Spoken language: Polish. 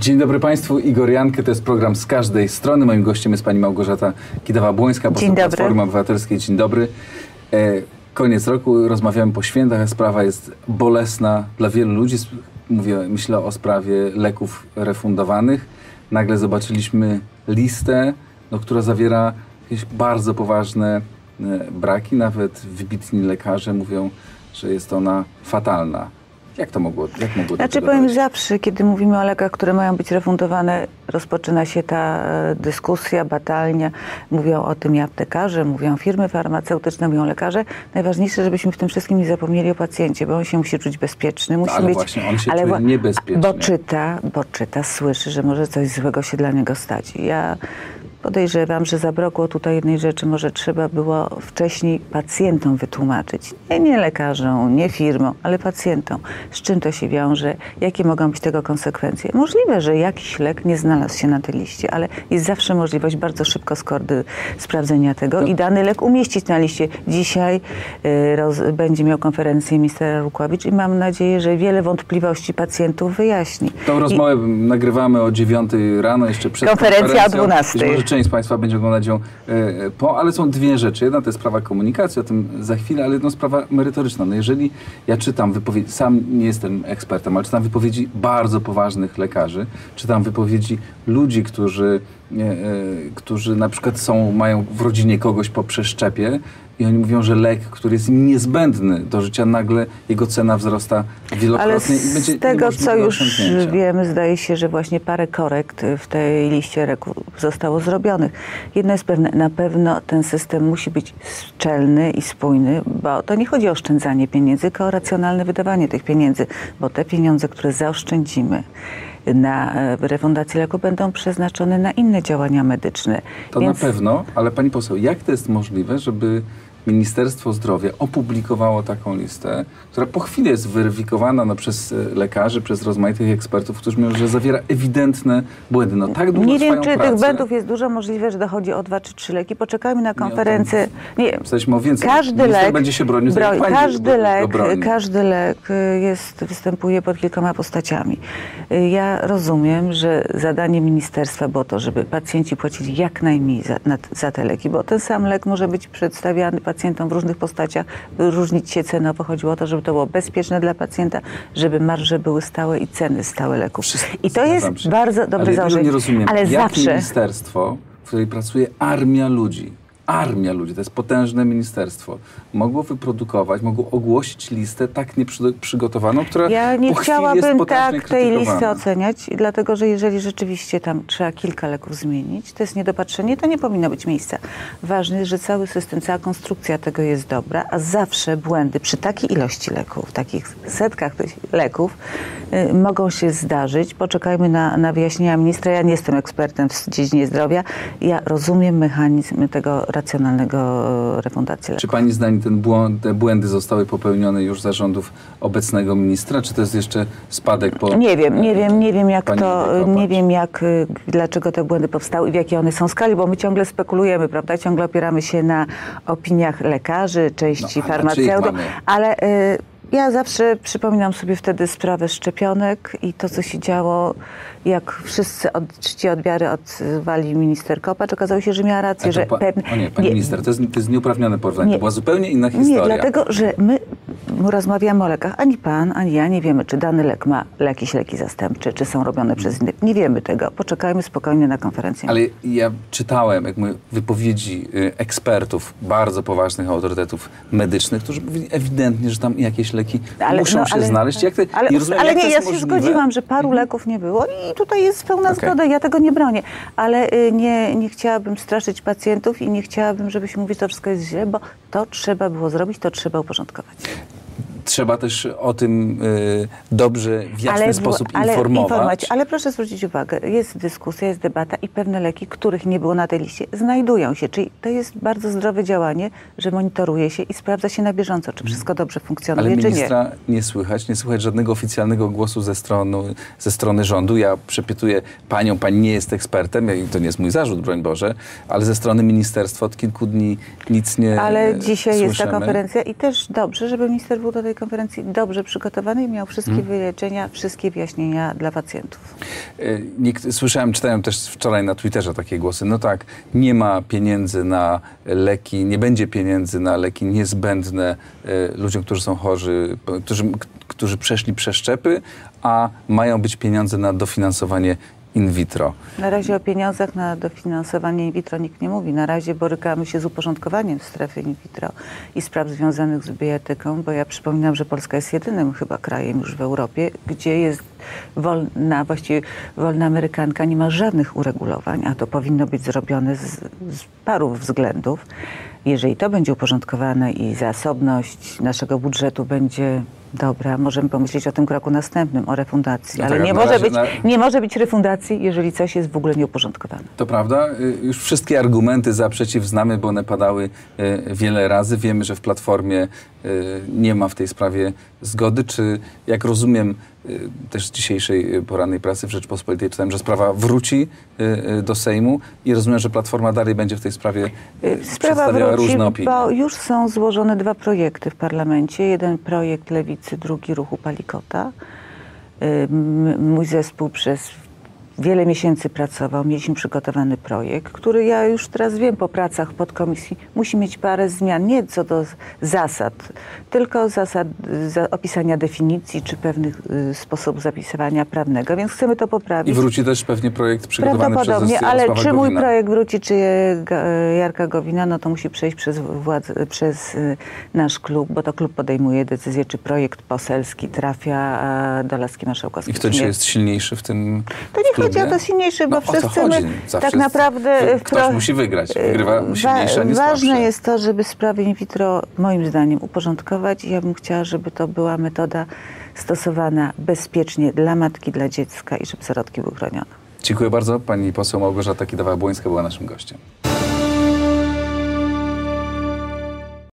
Dzień dobry Państwu, Igor Jankę, to jest program z każdej strony. Moim gościem jest pani Małgorzata Kidawa-Błońska, poseł Platformy Obywatelskiej. Dzień dobry. E, koniec roku, rozmawiamy po świętach, sprawa jest bolesna dla wielu ludzi. Mówię, myślę o sprawie leków refundowanych. Nagle zobaczyliśmy listę, no, która zawiera jakieś bardzo poważne e, braki. Nawet wybitni lekarze mówią, że jest ona fatalna. Jak to mogło, jak mogło Znaczy powiem zawsze, kiedy mówimy o lekach, które mają być refundowane, rozpoczyna się ta e, dyskusja, batalnia. Mówią o tym i aptekarze, mówią firmy farmaceutyczne, mówią lekarze. Najważniejsze, żebyśmy w tym wszystkim nie zapomnieli o pacjencie, bo on się musi czuć bezpieczny. Musi no, ale właśnie, on się ale czuje niebezpiecznie. Bo czyta, bo czyta, słyszy, że może coś złego się dla niego stać. Ja Podejrzewam, że zabrakło tutaj jednej rzeczy. Może trzeba było wcześniej pacjentom wytłumaczyć. Nie, nie lekarzom, nie firmom, ale pacjentom. Z czym to się wiąże? Jakie mogą być tego konsekwencje? Możliwe, że jakiś lek nie znalazł się na tej liście, ale jest zawsze możliwość bardzo szybko skordy sprawdzenia tego i dany lek umieścić na liście. Dzisiaj y, roz, będzie miał konferencję minister Rukławicz i mam nadzieję, że wiele wątpliwości pacjentów wyjaśni. Tą rozmowę I, nagrywamy o 9 rano, jeszcze przed konferencja o 12 część z Państwa będzie oglądać ją e, po, ale są dwie rzeczy. Jedna to jest sprawa komunikacji, o tym za chwilę, ale jedna sprawa merytoryczna. No jeżeli ja czytam wypowiedzi, sam nie jestem ekspertem, ale czytam wypowiedzi bardzo poważnych lekarzy, czytam wypowiedzi ludzi, którzy, którzy na przykład są, mają w rodzinie kogoś po przeszczepie, i oni mówią, że lek, który jest im niezbędny do życia, nagle jego cena wzrasta wielokrotnie Ale z i tego, co już wiemy, zdaje się, że właśnie parę korekt w tej liście leków zostało zrobionych. Jedno jest pewne, na pewno ten system musi być szczelny i spójny, bo to nie chodzi o oszczędzanie pieniędzy, tylko o racjonalne wydawanie tych pieniędzy, bo te pieniądze, które zaoszczędzimy, na refundację leku będą przeznaczone na inne działania medyczne. To Więc... na pewno, ale pani poseł, jak to jest możliwe, żeby Ministerstwo Zdrowia opublikowało taką listę, która po chwili jest weryfikowana no, przez e, lekarzy, przez rozmaitych ekspertów, którzy mówią, że zawiera ewidentne błędy. No, tak długo Nie wiem, czy pracę. tych błędów jest dużo. Możliwe, że dochodzi o dwa czy trzy leki. Poczekajmy na konferencję. Nie, jesteśmy o więcej. Każdy lek będzie się bronił. Broń, każdy, lek, każdy lek jest, występuje pod kilkoma postaciami. Ja rozumiem, że zadanie ministerstwa było to, żeby pacjenci płacili jak najmniej za, na, za te leki, bo ten sam lek może być przedstawiany pacjentom w różnych postaciach, różnić się cenowo. Chodziło o to, żeby to było bezpieczne dla pacjenta, żeby marże były stałe i ceny stałe leków. I to jest bardzo dobre założenie. nie rozumiem, ale zawsze ministerstwo, w której pracuje armia ludzi, armia ludzi, to jest potężne ministerstwo, mogło wyprodukować, mogło ogłosić listę tak nieprzygotowaną, która Ja nie chciałabym tak tej listy oceniać, dlatego że jeżeli rzeczywiście tam trzeba kilka leków zmienić, to jest niedopatrzenie, to nie powinno być miejsca. Ważne jest, że cały system, cała konstrukcja tego jest dobra, a zawsze błędy przy takiej ilości leków, takich setkach leków y, mogą się zdarzyć. Poczekajmy na, na wyjaśnienia ministra. Ja nie jestem ekspertem w dziedzinie zdrowia. Ja rozumiem mechanizm tego racjonalnego e, refundacji leków. Czy Pani zdaniem ten błąd, te błędy zostały popełnione już za rządów obecnego ministra, czy to jest jeszcze spadek po... Nie wiem, nie wiem, nie wiem jak to, nie wiem jak, y, dlaczego te błędy powstały i w jakiej one są skali, bo my ciągle spekulujemy, prawda, ciągle opieramy się na opiniach lekarzy, części no, farmaceutów, ale... Y, ja zawsze przypominam sobie wtedy sprawę szczepionek i to, co się działo, jak wszyscy od czci odwiary odzwali minister Kopacz. Okazało się, że miała rację, że... Pa, pewne, o nie, pani nie, minister, to jest, to jest nieuprawnione porównanie. To była zupełnie inna historia. Nie, dlatego, że my rozmawiamy o lekach. Ani pan, ani ja nie wiemy, czy dany lek ma jakieś leki zastępcze, czy są robione przez innych. Nie wiemy tego. Poczekajmy spokojnie na konferencję. Ale ja czytałem jak my, wypowiedzi y, ekspertów, bardzo poważnych autorytetów medycznych, którzy mówili ewidentnie, że tam jakieś leki ale, muszą no, się ale, znaleźć. Jak te, ale, nie rozumiem, ale nie, ja się zgodziłam, że paru mhm. leków nie było i tutaj jest pełna okay. zgoda. Ja tego nie bronię. Ale y, nie, nie chciałabym straszyć pacjentów i nie chciałabym, żebyśmy mówili, że to wszystko jest źle, bo to trzeba było zrobić, to trzeba uporządkować trzeba też o tym y, dobrze, w jasny ale, sposób ale, informować. informować. Ale proszę zwrócić uwagę, jest dyskusja, jest debata i pewne leki, których nie było na tej liście, znajdują się. Czyli to jest bardzo zdrowe działanie, że monitoruje się i sprawdza się na bieżąco, czy wszystko dobrze funkcjonuje, ale czy nie. ministra nie słychać, nie słychać żadnego oficjalnego głosu ze strony, ze strony rządu. Ja przepytuję panią, pani nie jest ekspertem, i to nie jest mój zarzut, broń Boże, ale ze strony ministerstwa od kilku dni nic nie Ale dzisiaj słyszymy. jest ta konferencja i też dobrze, żeby minister był do tej konferencji dobrze przygotowany i miał wszystkie hmm. wyliczenia, wszystkie wyjaśnienia dla pacjentów. E, nikt, słyszałem, czytałem też wczoraj na Twitterze takie głosy. No tak, nie ma pieniędzy na leki, nie będzie pieniędzy na leki niezbędne e, ludziom, którzy są chorzy, którzy, którzy przeszli przeszczepy, a mają być pieniądze na dofinansowanie in vitro. Na razie o pieniądzach na dofinansowanie in vitro nikt nie mówi. Na razie borykamy się z uporządkowaniem strefy in vitro i spraw związanych z bijatyką, bo ja przypominam, że Polska jest jedynym chyba krajem już w Europie, gdzie jest wolna, właściwie wolna amerykanka nie ma żadnych uregulowań, a to powinno być zrobione z, z paru względów. Jeżeli to będzie uporządkowane i zasobność naszego budżetu będzie dobra, możemy pomyśleć o tym kroku następnym, o refundacji. No Ale tak, nie, może być, na... nie może być refundacji, jeżeli coś jest w ogóle nieuporządkowane. To prawda. Y, już wszystkie argumenty za przeciw znamy, bo one padały y, wiele razy. Wiemy, że w Platformie y, nie ma w tej sprawie zgody. Czy, jak rozumiem, też z dzisiejszej porannej pracy w Rzeczpospolitej czytałem, że sprawa wróci do Sejmu i rozumiem, że Platforma dalej będzie w tej sprawie sprawa przedstawiała wróci, różne opinie. Bo już są złożone dwa projekty w parlamencie. Jeden projekt Lewicy, drugi ruchu Palikota. Mój zespół przez wiele miesięcy pracował, mieliśmy przygotowany projekt, który ja już teraz wiem po pracach podkomisji, musi mieć parę zmian, nie co do zasad, tylko zasad za opisania definicji czy pewnych y, sposobów zapisywania prawnego, więc chcemy to poprawić. I wróci też pewnie projekt przygotowany Prawdopodobnie, przez ale czy mój projekt wróci, czy Jarka Gowina, no to musi przejść przez, władz, przez y, nasz klub, bo to klub podejmuje decyzję, czy projekt poselski trafia do laski marszałkowskiej. I kto dzisiaj jest silniejszy w tym To nie o to silniejszy, bo no, wszyscy my tak naprawdę... Ktoś w, musi wygrać. Wygrywa silniejszy, a nie Ważne jest to, żeby sprawy in vitro moim zdaniem uporządkować i ja bym chciała, żeby to była metoda stosowana bezpiecznie dla matki, dla dziecka i żeby zarodki były chronione. Dziękuję bardzo. Pani poseł Małgorzata Kidawa-Błońska była naszym gościem.